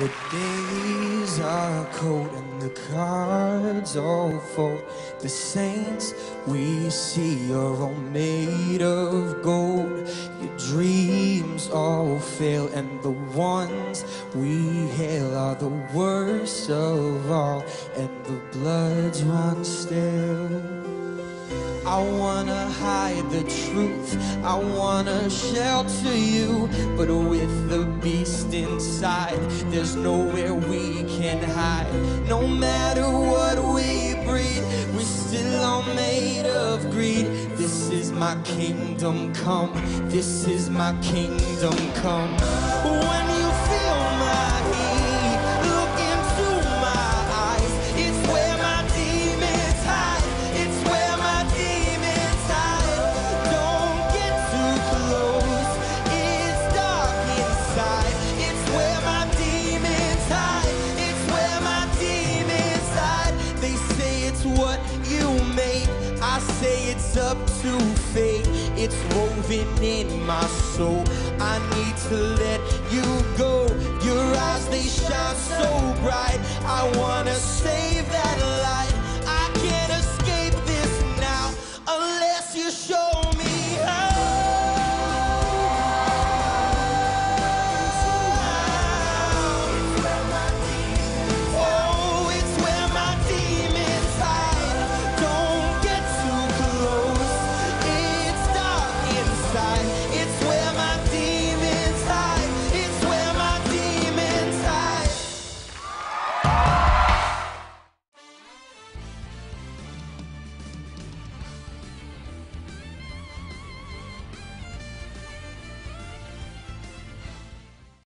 The days are cold and the cards all fold. The saints we see are all made of gold. Your dreams all fail, and the ones we hail are the worst of all, and the bloods run stale. I wanna hide the truth, I wanna shelter you, but with the beast inside, there's nowhere we can hide. No matter what we breed, we're still all made of greed. This is my kingdom come, this is my kingdom come. When it's up to fate. It's woven in my soul. I need to let you go. Your eyes, they shine so bright. I wanna stay